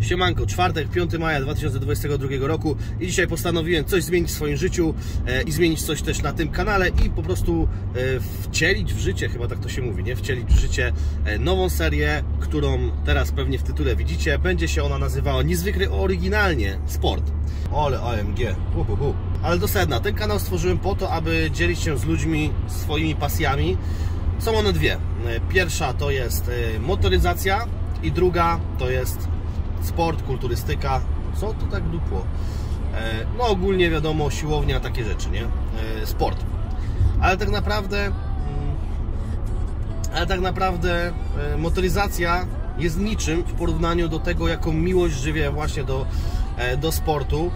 Siemanko, czwartek, 5 maja 2022 roku i dzisiaj postanowiłem coś zmienić w swoim życiu e, i zmienić coś też na tym kanale i po prostu e, wcielić w życie, chyba tak to się mówi, nie? Wcielić w życie e, nową serię, którą teraz pewnie w tytule widzicie. Będzie się ona nazywała niezwykle oryginalnie Sport. Ole AMG, uhuhu. Ale do sedna, ten kanał stworzyłem po to, aby dzielić się z ludźmi swoimi pasjami. Są one dwie. E, Pierwsza to jest e, motoryzacja i druga to jest sport, kulturystyka. Co to tak dupło? E, No ogólnie wiadomo, siłownia, takie rzeczy, nie? E, Sport. Ale tak naprawdę mm, ale tak naprawdę e, motoryzacja jest niczym w porównaniu do tego, jaką miłość żywię właśnie do, do sportu.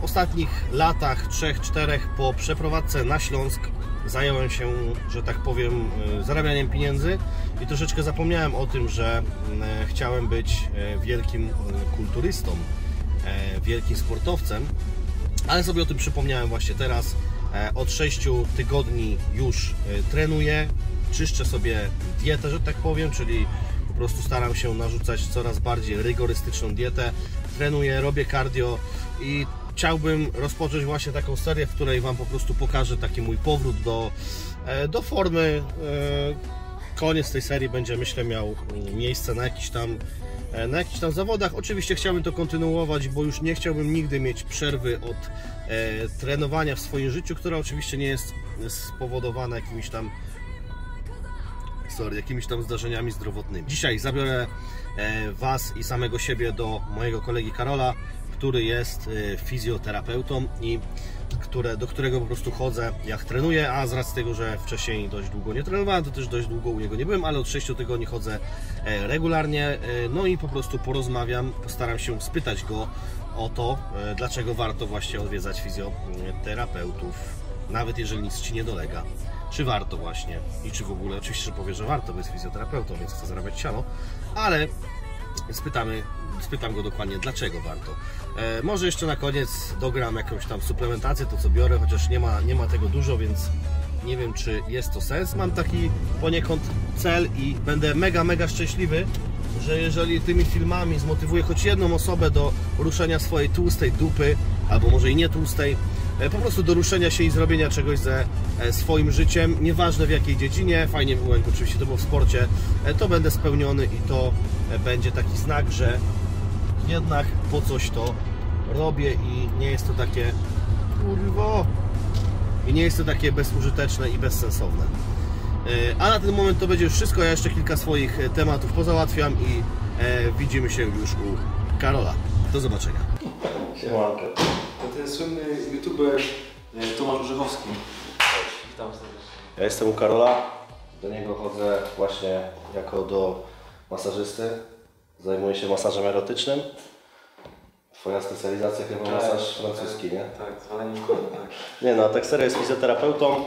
W ostatnich latach, 3-4 po przeprowadzce na Śląsk zająłem się, że tak powiem, e, zarabianiem pieniędzy i troszeczkę zapomniałem o tym, że e, chciałem być e, wielkim kulturystą, wielkim sportowcem, ale sobie o tym przypomniałem właśnie teraz. E, Od 6 tygodni już trenuję, czyszczę sobie dietę, że tak powiem, czyli po prostu staram się narzucać coraz bardziej rygorystyczną dietę. Trenuję, robię cardio i chciałbym rozpocząć właśnie taką serię, w której Wam po prostu pokażę taki mój powrót do, e, do formy. E, Koniec tej serii będzie myślę miał mm, miejsce na jakiś tam e, na jakichś tam zawodach. Oczywiście chciałbym to kontynuować, bo już nie chciałbym nigdy mieć przerwy od e, trenowania w swoim życiu, która oczywiście nie jest spowodowana jakimiś tam sorry, jakimiś tam zdarzeniami zdrowotnymi. Dzisiaj zabiorę Was i samego siebie do mojego kolegi Karola, który jest e, fizjoterapeutą i które, do którego po prostu chodzę jak trenuję, a z racji tego, że wcześniej dość długo nie trenowałem, to też dość długo u niego nie byłem, ale od 6 tygodni chodzę e, regularnie, e, no i po prostu porozmawiam, postaram się spytać go o to, e, dlaczego warto właśnie odwiedzać fizjoterapeutów, nawet jeżeli nic Ci nie dolega. Czy warto właśnie i czy w ogóle, oczywiście, że powie, że warto, jest fizjoterapeutą, więc chce zarabiać siano, ale spytamy, spytam go dokładnie, dlaczego warto. E, może jeszcze na koniec dogram jakąś tam suplementację, to co biorę, chociaż nie ma, nie ma tego dużo, więc nie wiem, czy jest to sens. Mam taki poniekąd cel i będę mega, mega szczęśliwy, że jeżeli tymi filmami zmotywuję choć jedną osobę do ruszenia swojej tłustej dupy, albo może i nie tłustej, e, po prostu do ruszenia się i zrobienia czegoś ze e, swoim życiem, nieważne w jakiej dziedzinie, fajnie było jakby oczywiście to było w sporcie, e, to będę spełniony i to będzie taki znak, że jednak po coś to robię i nie jest to takie kurwo i nie jest to takie bezużyteczne i bezsensowne. E, A na ten moment to będzie już wszystko. Ja jeszcze kilka swoich e, tematów pozałatwiam i e, widzimy się już u Karola. Do zobaczenia. Siemanko. To ten słynny youtuber Tomasz Orzechowski. Witam serdecznie. Ja jestem u Karola. Do niego chodzę właśnie jako do masażysty. Zajmuję się masażem erotycznym. Twoja specjalizacja chyba masaż francuski, nie? Tak, zwaleniem tak. Nie no, a tak serio jest fizjoterapeutą.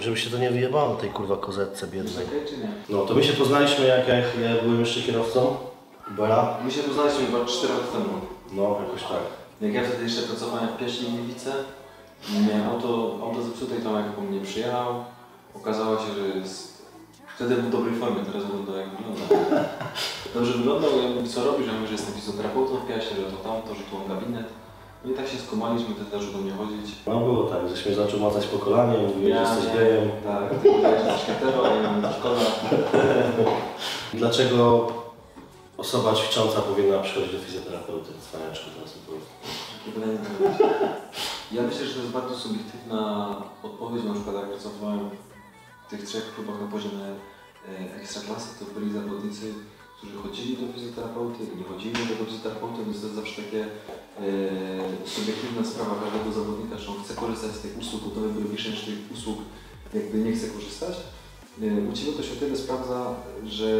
Żeby się to nie wyjebało tej kurwa kozetce biednej. Czekaj, czy nie? No to my się poznaliśmy jak, ja byłem jeszcze kierowcą Ubera. My się poznaliśmy chyba 4 lata temu. No jakoś tak. Jak ja wtedy jeszcze pracowałem w Piaśni Gliwice, miałem auto, auto zepsute i Tomek po mnie przyjechał. Okazało się, że jest... Wtedy był w dobrej formie, teraz wygląda jak wygląda. Dobrze wyglądał, ja mówię, co robisz? Ja mówię, że jestem fizjoterapeutą w Piaśnie, że to tamto, że tu mam gabinet. No i tak się skumaliśmy, ty też do mnie chodzić. No było tak, żeś mnie zaczął macać po kolanie, mówiłeś, że jesteś gejem. Tak, ty na szkatero, a ja mówię, szkoda. Dlaczego osoba ćwicząca powinna przychodzić do fizjoterapeuty? Cwaniaczku teraz pytanie to jest. Ja myślę, że to jest bardzo subiektywna odpowiedź, na przykład jak pracowałem tych trzech klubach na poziomie e, ekstraklasy, to byli zawodnicy, którzy chodzili do fizjoterapeuty i nie chodzili do tego fizjoterapeuty, więc to jest zawsze takie e, subiektywna sprawa każdego zawodnika, czy on chce korzystać z tych usług, bo to by niż tych usług, jakby nie chce korzystać. E, U Ciebie to się o tyle sprawdza, że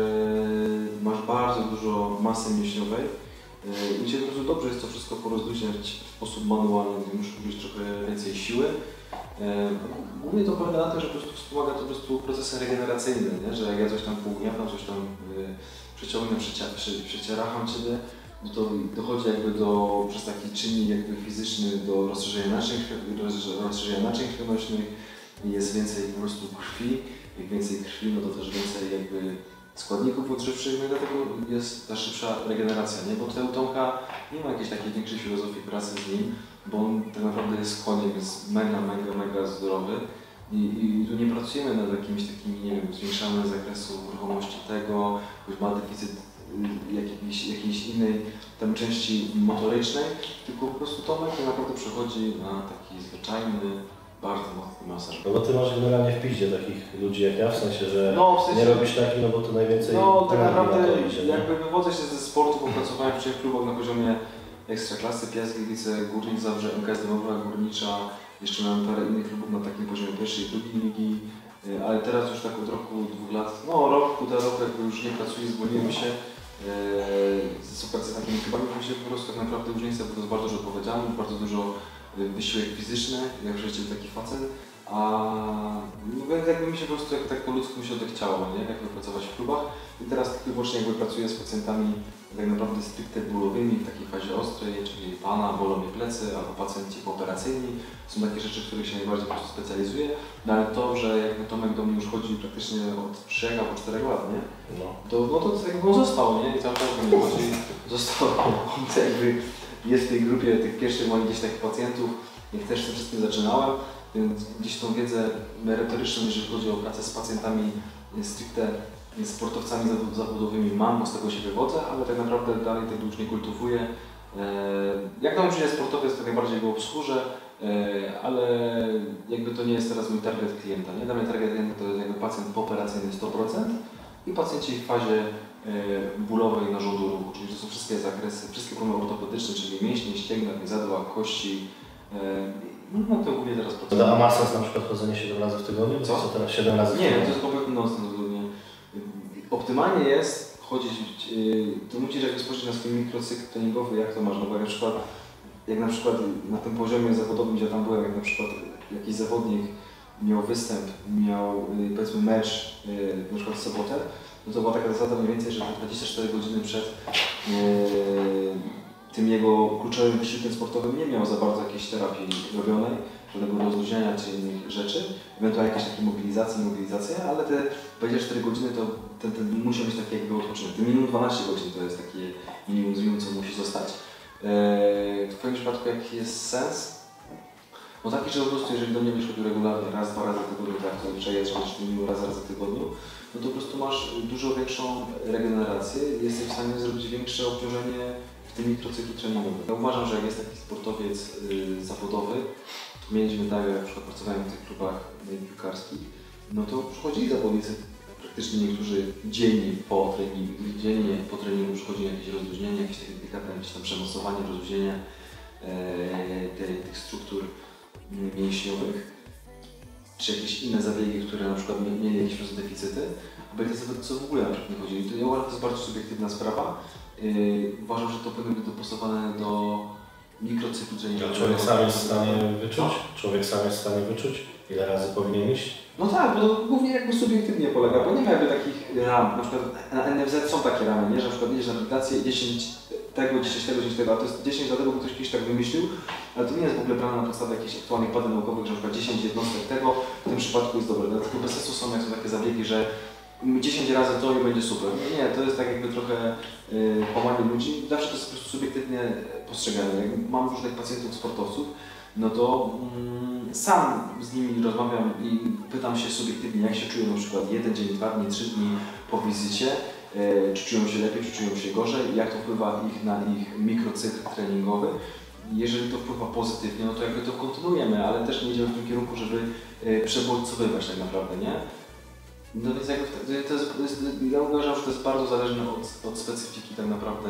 masz bardzo dużo masy mięśniowej, i mi się po prostu dobrze jest to wszystko porozluźniać w sposób manualny, gdy muszę użyć trochę więcej siły. E, Głównie to polega na tym, że po prostu wspomaga prostu procesy regeneracyjne, nie? że jak ja coś tam pougniatam, coś tam y, przeciągnę, przecia, przecieracham Ciebie, no to dochodzi jakby do, przez taki czynnik jakby fizyczny do rozszerzenia naczyń, rozszerzenia naczyń krwionośnych jest więcej po prostu krwi, jak więcej krwi, no to też więcej jakby składników odżywczych, no i dlatego jest ta szybsza regeneracja, nie? Bo Tomka nie ma jakiejś takiej większej filozofii pracy z nim, bo on tak naprawdę jest koniem, jest mega, mega, mega zdrowy i, i tu nie pracujemy nad jakimiś takimi, nie wiem, zwiększaniem zakresu ruchomości tego, już ma deficyt y, jakiejś, jakiejś innej tam części motorycznej, tylko po prostu Tomek naprawdę przechodzi na taki zwyczajny, bardzo mocny masaż. No bo ty masz generalnie w piździe takich ludzi jak ja, w sensie, że No, w sensie- nie robisz taki, no bo to najwięcej No tak naprawdę na idzie, jakby wywodzę się ze sportu, bo pracowałem w trzech klubach na poziomie ekstraklasy, Piast Gliwice, Górnik Zabrze, MKS Dębowa, Górnicza, jeszcze miałem parę innych klubów na takim poziomie pierwszej i drugiej ligi, y, ale teraz już tak od roku, dwóch lat, no rok, półtora roku jakby już nie pracuję, zwolniłem się y, z takimi klubami, bo się po prostu tak naprawdę już nie chcę, bo to jest bardzo dużo odpowiedzialność, bardzo dużo y, wysiłek fizyczny, jak życie taki facet, a więc jakby mi się po prostu jak, tak po ludzku mi się odechciało, nie? Jakby pracować w klubach. I teraz tylko i wyłącznie jakby pracuję z pacjentami tak naprawdę stricte bólowymi w takiej fazie ostrej, czyli pana, bolą mnie plecy, albo pacjenci pooperacyjni. Są takie rzeczy, w których się najbardziej po prostu specjalizuję. No ale to, że jakby Tomek do mnie już chodzi praktycznie od 3 albo 4 lat, nie? No. To, no to jakby on został, nie? I cały czas do mnie chodzi, został. On jakby jest w tej grupie tych pierwszych moich gdzieś takich pacjentów, jak też z tym wszystkim zaczynałem, więc gdzieś tą wiedzę merytoryczną, jeżeli chodzi o pracę z pacjentami e, stricte e, sportowcami zawod- zawodowymi mam, bo z tego się wywodzę, ale tak naprawdę dalej tego już nie kultywuję. E, Jak na mnie przyjdzie sportowiec, to najbardziej go obsłużę, ale jakby to nie jest teraz mój target klienta. Nie? Dla mnie target klienta to jest jakby pacjent pooperacyjny 100% i pacjenci w fazie bólowej narządu ruchu, czyli to są wszystkie zakresy, wszystkie problemy ortopedyczne, czyli mięśnie, ścięgna, więzadła, kości. No na to głównie teraz pracuję. A masas na przykład chodzenie 7 razy w tygodniu? Co? Co teraz 7 razy w Nie, to tygodniu? jest kompletnie nonsens ogólnie. Optymalnie jest chodzić, yy, to musisz jakby spojrzeć na swój mikrocykl treningowy, jak to masz, no bo jak na przykład, jak na przykład na tym poziomie zawodowym, gdzie tam byłem, jak na przykład jakiś zawodnik miał występ, miał yy, powiedzmy mecz, yy, na przykład w sobotę, no to była taka zasada mniej więcej, że 24 godziny przed tym jego kluczowym wysiłkiem sportowym nie miał za bardzo jakiejś terapii robionej, żadnego rozluźniania czy innych rzeczy, ewentualnie jakieś takie mobilizacje, mobilizacje, ale te 24 godziny to ten, ten musi być taki jakby odpoczynek. Te minimum 12 godzin to jest takie minimum minimum, co musi zostać. Eee, w Twoim przypadku jaki jest sens? No taki, że po prostu jeżeli do mnie chodził regularnie, raz, dwa razy w tygodniu, tak, to że minimum raz, raz w tygodniu, no to po prostu masz dużo większą regenerację jesteś w stanie zrobić większe obciążenie mikrocyklu treningowym. Ja uważam, że jak jest taki sportowiec y, zawodowy, mieliśmy tak, jak pracowałem w tych klubach y, piłkarskich, no to przychodzili zawodnicy, praktycznie niektórzy dziennie po treningu, dziennie po treningu przychodzi jakieś rozluźnienie, jakieś takie delikatne jakieś tam przemocowanie, rozluźnienie e, tych struktur mm, mięśniowych, czy jakieś inne zabiegi, które na przykład mie- mieli jakieś po prostu deficyty, zawodnicy, co w ogóle na przykład nie chodzili. To ja uważam, że to jest bardzo subiektywna sprawa. Yy, uważam, że to powinno być dopasowane do mikrocyklu treningowego. człowiek sam jest w stanie wyczuć? Człowiek sam jest w stanie wyczuć? Ile razy powinien iść? No tak, bo to głównie jakby subiektywnie polega, bo nie ma jakby takich ram, na przykład na NFZ są takie ramy, nie? że na przykład idziesz na rehabilitację 10 tego, 10 tego, 10 tego, a to jest 10 dlatego, bo ktoś kiedyś tak wymyślił, ale to nie jest w ogóle brane na podstawie jakichś aktualnych badań naukowych, że na przykład 10 jednostek tego w tym przypadku jest dobre, dlatego bez sensu są jak są takie zabiegi, że 10 razy to i będzie super. Nie, nie, to jest tak jakby trochę yy, kłamanie ludzi, zawsze to jest po prostu subiektywnie postrzegane. Jak mam różnych pacjentów, sportowców, no to mm, sam z nimi rozmawiam i pytam się subiektywnie, jak się czują na przykład jeden dzień, dwa dni, trzy dni po wizycie, czy czują się lepiej, czy czują się gorzej, jak to wpływa ich na ich mikrocykl treningowy. Jeżeli to wpływa pozytywnie, no to jakby to kontynuujemy, ale też nie idziemy w tym kierunku, żeby e, przebodźcowywać tak naprawdę, nie? No więc jakby to jest, to jest, ja uważam, że to jest bardzo zależne od, od specyfiki tak naprawdę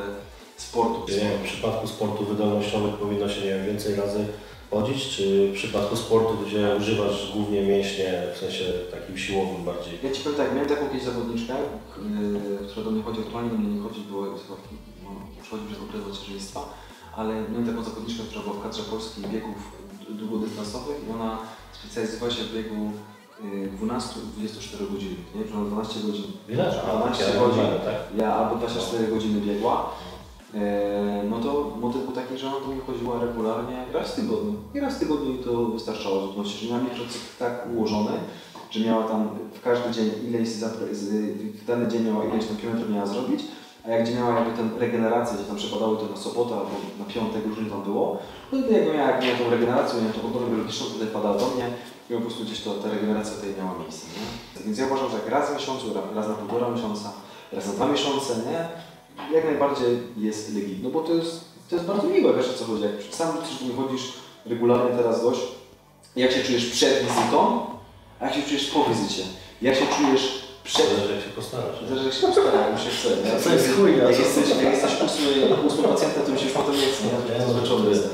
sportu. Wiem, w przypadku sportu wydolnościowych powinno się nie wiem, więcej razy chodzić, czy w przypadku sportu, gdzie używasz głównie mięśnie, w sensie takim siłowym bardziej? Ja Ci powiem tak, miałem taką kiedyś zawodniczkę, yy, która do mnie chodzi, aktualnie do mnie nie chodzi, bo jest chyba no, przychodzi przez okres macierzyństwa, ale miałem taką zawodniczkę, która była w kadrze polskiej biegów długodystansowych i ona specjalizowała się w biegu yy, 12-24 godzin, nie? Że ona 12 godzin. Ile? 12 takie godzin. tak? Ja albo 24 godziny biegła, e, no to motyw był taki, że ona do mnie chodziła regularnie raz w tygodniu. I raz w tygodniu to wystarczało w zupełności, że miała mikrocykl tak ułożony, że miała tam w każdy dzień ileś, w dany dzień miała ileś tam kilometrów miała zrobić, a jak gdzie miała jakby tę regenerację, gdzie tam przypadały to na sobotę albo na piątek, różnie tam było, no to jakby miała, jak miała tą regenerację, miała tą odnowę biologiczną, to tutaj padała do mnie i po prostu gdzieś to, ta regeneracja tutaj miała miejsce, nie? Więc ja uważam, że jak raz w miesiącu, ra- raz na półtora miesiąca, raz na dwa miesiące, nie? Jak najbardziej jest legitne, no bo to jest, to jest bardzo miłe, wiesz o co chodzi, jak sam przecież nie chodzisz regularnie teraz dość, jak się czujesz przed wizytą, a jak się czujesz po wizycie, jak się czujesz przed Zależy jak się postarasz. Zależy jak się postara, jak się chce. nie? To jest chuj, Jak co- jesteś, jak jesteś ósmy, ósmy pacjentem, to się już potem nie? Ja To zmęczony jestem?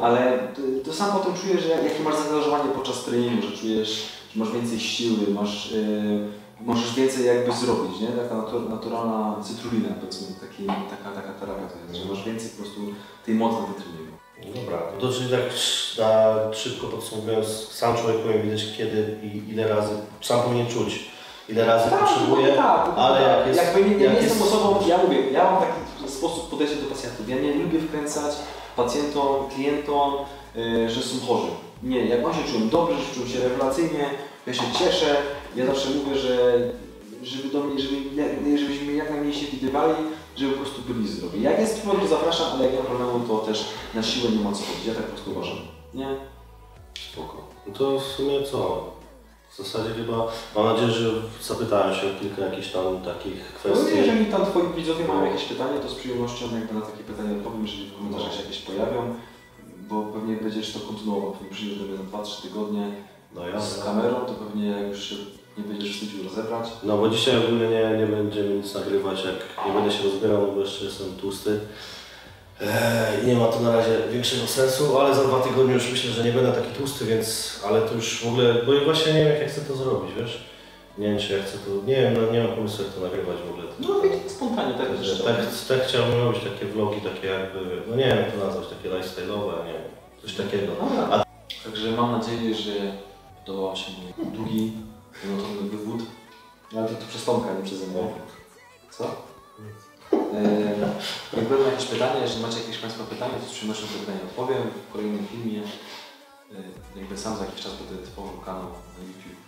Ale to, to sam potem czujesz, że jakie masz zaangażowanie podczas treningu, że czujesz, że masz więcej siły, masz, yy, możesz więcej jakby zrobić, nie? Taka natu- naturalna cytrulina, powiedzmy, taki, taka, taka terapia to jest, że masz więcej po prostu tej mocy tym treningu. Dobra, to czyli tak na szybko podsumowując, sam człowiek powinien wiedzieć kiedy i ile razy, sam powinien czuć, ile razy potrzebuje, tak, ale jak jest... Jakby nie, nie jak jestem jest- osobą, ja mówię, ja mam taki sposób podejścia do pacjentów. Ja nie lubię wkręcać pacjentom, klientom, y, że są chorzy. Nie, jak oni się czują dobrze, że czują się rewelacyjnie, ja się cieszę. Ja zawsze mówię, że żeby do mnie, żeby, żebyśmy mnie jak najmniej się widywali, żeby po prostu byli zdrowi. Jak jest problem, to zapraszam, ale jak nie ma problemu, to też na siłę nie ma co chodzić. Ja tak po prostu uważam. Nie? Spoko. No to w sumie co? W zasadzie chyba, mam nadzieję, że zapytałem się o kilka jakichś tam takich No, kwestii. jeżeli tam Twoi widzowie mają jakieś pytania, to z przyjemnością jakby na takie pytania odpowiem, jeżeli w komentarzach się jakieś pojawią, bo pewnie będziesz to kontynuował, pewnie przyjdziesz do mnie za 2-3 tygodnie No ja. z kamerą, to pewnie jak już się nie będziesz wstydził rozebrać. No bo dzisiaj ogólnie nie, nie będziemy nic nagrywać, jak nie będę się rozbierał, bo jeszcze jestem tłusty. Eee, nie ma to na razie większego sensu, ale za dwa tygodnie już myślę, że nie będę taki tłusty, więc, ale to już w ogóle, bo ja właśnie nie wiem jak ja chcę to zrobić, wiesz? Nie wiem czy ja chcę to, nie wiem, no, nie mam pomysłu jak to nagrywać w ogóle. No wiecie, spontanicznie tak Że zresztą. tak, tak chciałbym robić takie vlogi, takie jakby, no nie wiem jak to nazwać, takie lifestyle'owe, nie wiem, coś takiego. Dobra. Także mam nadzieję, że podobał się mój długi, monotonny wywód. Ale to, to przez Tomka, nie przeze mnie. Co? Eee, jak będą jakieś pytania, jeżeli macie jakieś Państwa pytania, to z przyjemnością te pytania odpowiem w kolejnym filmie. Eee, jakby sam za jakiś czas będę tworzył kanał na YouTube.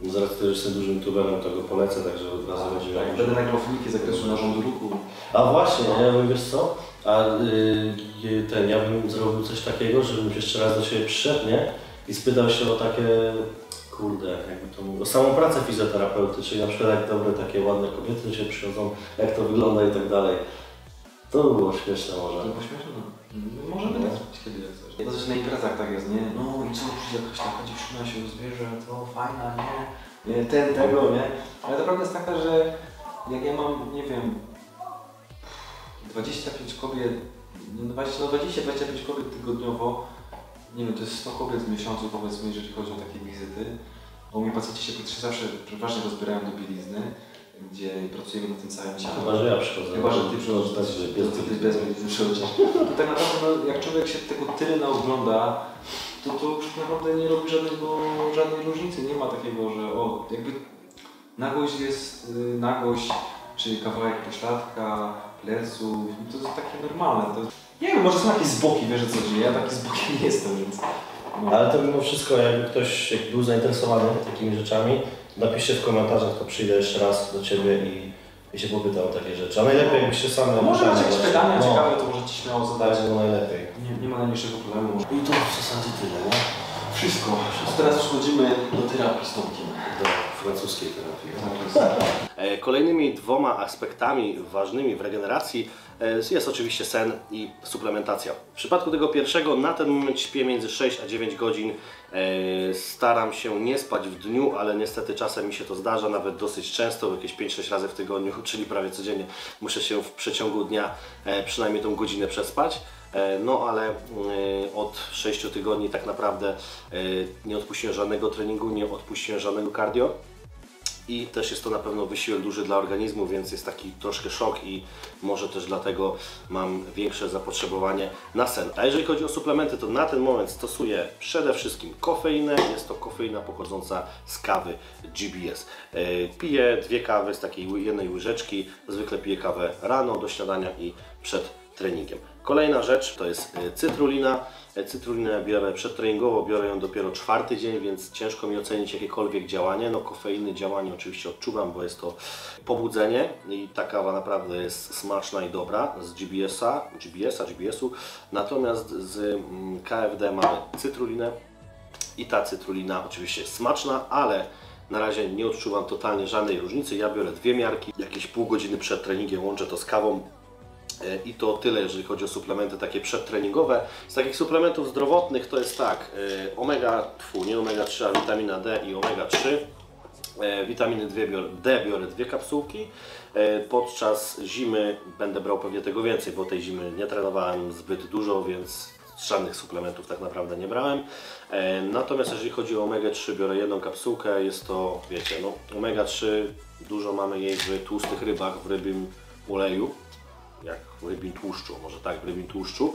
No Zaraz też jestem dużym youtuberem, to go polecę, także od razu będzie miał Tak, będę nagrywał filmiki z zakresu narządu ruchu. A właśnie, ja bym, wiesz co? A y, ten, ja bym zrobił coś takiego, żebym jeszcze raz do Ciebie przyszedł, nie? I spytał się o takie, kurde, jakby to mówić, o samą pracę fizjoterapeuty, czyli na przykład jak dobre takie ładne kobiety się przychodzą, jak to wygląda i tak dalej. To by było śmieszne może. To było śmieszne, no. Może by tak zrobić kiedy chcesz. Ja to na imprezach tak jest, nie? No i co, przyjdzie jakaś taka dziewczyna się rozbierze, to fajna, nie? nie? Ten, tego, nie? Ale to prawda jest taka, że jak ja mam, nie wiem, 25 kobiet, no 20, no 20-25 kobiet tygodniowo, nie wiem, to jest 100 kobiet w miesiącu powiedzmy, jeżeli chodzi o takie wizyty. Bo mi pacjenci się praktycznie zawsze przeważnie rozbierają do bielizny, gdzie pracujemy na tym całym ciele. Chyba, że ja przychodzę. Chyba, że ty przychodzisz bez, bez, bez, bez, bez przychodzisz. To tak naprawdę, no, jak człowiek się tego tyle naogląda, to to już tak naprawdę nie robi żadnego, żadnej różnicy. Nie ma takiego, że o, jakby nagość jest y, nagość, czy kawałek pośladka, pleców, to jest takie normalne. To, nie wiem, może są jakieś zboki, wiesz co chodzi, ja taki z bokiem nie jestem, więc... No. Ale to mimo wszystko, jakby ktoś jak był zainteresowany takimi rzeczami, napiszcie w komentarzach, to przyjdę jeszcze raz do Ciebie i, i się popytam o takie rzeczy. A najlepiej jakbyście same... No, może macie jakieś pytania no, ciekawe, to możecie śmiało zadać. Tak było najlepiej. Nie, nie ma najmniejszego problemu. I to w zasadzie tyle, nie? Wszystko. A teraz przechodzimy do terapii z Tomkiem. Do francuskiej terapii. Tak jest. E, Kolejnymi dwoma aspektami ważnymi w regeneracji e, jest oczywiście sen i suplementacja. W przypadku tego pierwszego na ten moment śpię między 6 a 9 godzin. E, Staram się nie spać w dniu, ale niestety czasem mi się to zdarza, nawet dosyć często, jakieś 5-6 razy w tygodniu, czyli prawie codziennie muszę się w przeciągu dnia przynajmniej tą godzinę przespać. No ale od 6 tygodni tak naprawdę nie odpuściłem żadnego treningu, nie odpuściłem żadnego cardio. I też jest to na pewno wysiłek duży dla organizmu, więc jest taki troszkę szok i może też dlatego mam większe zapotrzebowanie na sen. A jeżeli chodzi o suplementy, to na ten moment stosuję przede wszystkim kofeinę. Jest to kofeina pochodząca z kawy GBS. E, Piję dwie kawy z takiej jednej łyżeczki. Zwykle piję kawę rano do śniadania i przed treningiem. Kolejna rzecz to jest e, cytrulina. E, Cytrulinę biorę przedtreningowo, biorę ją dopiero czwarty dzień, więc ciężko mi ocenić jakiekolwiek działanie. No kofeiny działanie oczywiście odczuwam, bo jest to pobudzenie i ta kawa naprawdę jest smaczna i dobra z GBS-a, GBS-a, GBS-u. Natomiast z mm, KFD mamy cytrulinę i ta cytrulina oczywiście jest smaczna, ale na razie nie odczuwam totalnie żadnej różnicy. Ja biorę dwie miarki, jakieś pół godziny przed treningiem łączę to z kawą I to tyle, jeżeli chodzi o suplementy takie przedtreningowe. Z takich suplementów zdrowotnych to jest tak, e, omega, tfu, nie omega 3, a witamina D i omega 3. E, Witaminy D biorę, dwie kapsułki. E, Podczas zimy będę brał pewnie tego więcej, bo tej zimy nie trenowałem zbyt dużo, więc żadnych suplementów tak naprawdę nie brałem. E, Natomiast jeżeli chodzi o omega 3, biorę jedną kapsułkę. Jest to, wiecie, no omega 3 dużo mamy jej w tłustych rybach, w rybim oleju jak w rybim tłuszczu, może tak, w rybim tłuszczu.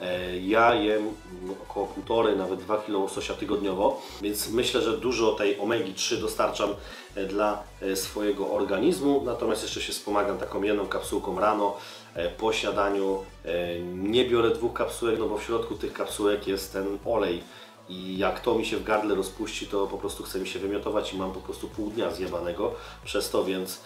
E, Ja jem no, około półtorej, nawet 2 kg łososia tygodniowo, więc myślę, że dużo tej omegi 3 dostarczam e, dla e, swojego organizmu, natomiast jeszcze się wspomagam taką jedną kapsułką rano po śniadaniu. E, Nie biorę dwóch kapsułek, no bo w środku tych kapsułek jest ten olej i jak to mi się w gardle rozpuści, to po prostu chce mi się wymiotować i mam po prostu pół dnia zjebanego przez to, więc,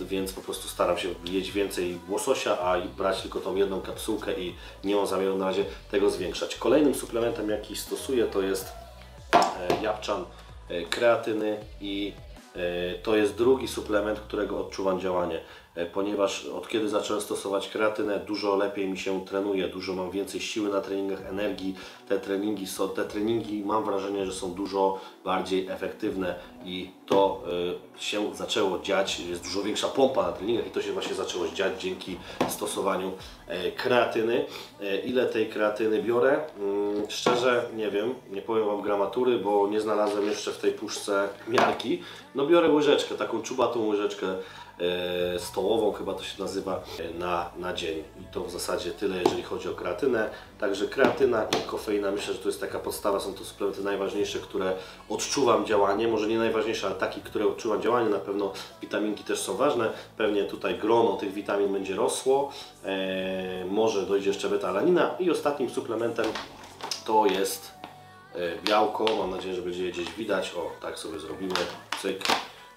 e, więc po prostu staram się jeść więcej łososia, a brać tylko tą jedną kapsułkę i nie mam zamiaru na razie tego zwiększać. Kolejnym suplementem, jaki stosuję, to jest e, Japczan e, kreatyny i to jest drugi suplement, którego odczuwam działanie, ponieważ od kiedy zacząłem stosować kreatynę, dużo lepiej mi się trenuje, dużo mam więcej siły na treningach, energii. Te treningi są, te treningi mam wrażenie, że są dużo bardziej efektywne i to e, się zaczęło dziać, jest dużo większa pompa na treningach i to się właśnie zaczęło dziać dzięki stosowaniu e, kreatyny. E, Ile tej kreatyny biorę? Mm, Szczerze nie wiem, nie powiem Wam gramatury, bo nie znalazłem jeszcze w tej puszce miarki. No biorę łyżeczkę, taką czubatą łyżeczkę e, stołową chyba to się nazywa e, na, na dzień. I to w zasadzie tyle jeżeli chodzi o kreatynę. Także kreatyna i kofeina myślę, że to jest taka podstawa, są to suplementy najważniejsze, które odczuwam działanie, może nie najważniejsze, ale takie, które odczuwam działanie, na pewno witaminki też są ważne, pewnie tutaj grono tych witamin będzie rosło, e, może dojdzie jeszcze beta-alanina. I ostatnim suplementem to jest e, białko, mam nadzieję, że będzie je gdzieś widać, o tak sobie zrobimy, cyk,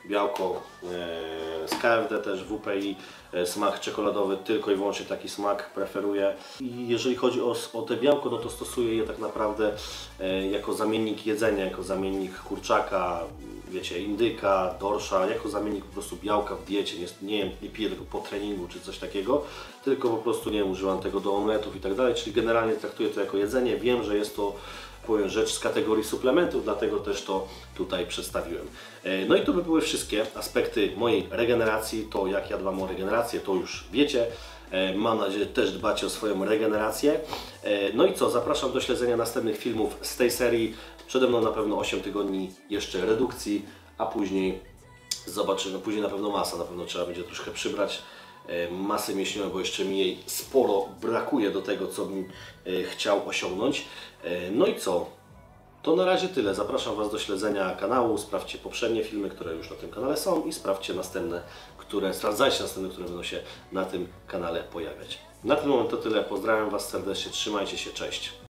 białko e, z KFD też, WPI, e, smak czekoladowy, tylko i wyłącznie taki smak preferuję. I jeżeli chodzi o, o te białko, no to stosuję je tak naprawdę e, jako zamiennik jedzenia, jako zamiennik kurczaka, wiecie, indyka, dorsza, jako zamiennik po prostu białka w diecie. Nie, nie, nie piję tego po treningu czy coś takiego, tylko po prostu nie używam tego do omletów i tak dalej, czyli generalnie traktuję to jako jedzenie. Wiem, że jest to powiem rzecz z kategorii suplementów, dlatego też to tutaj przedstawiłem. E, No i to by były wszystkie aspekty mojej regeneracji. To jak ja dbam o regenerację, to już wiecie. E, Mam nadzieję, że też dbacie o swoją regenerację. E, No i co, zapraszam do śledzenia następnych filmów z tej serii. Przede mną na pewno 8 tygodni jeszcze redukcji, a później zobaczymy, później na pewno masa, na pewno trzeba będzie troszkę przybrać masy mięśniowej, bo jeszcze mi jej sporo brakuje do tego, co bym e, chciał osiągnąć. E, No i co? To na razie tyle. Zapraszam Was do śledzenia kanału. Sprawdźcie poprzednie filmy, które już na tym kanale są i sprawdźcie następne, które, sprawdzajcie następne, które będą się na tym kanale pojawiać. Na ten moment to tyle. Pozdrawiam Was serdecznie. Trzymajcie się. Cześć.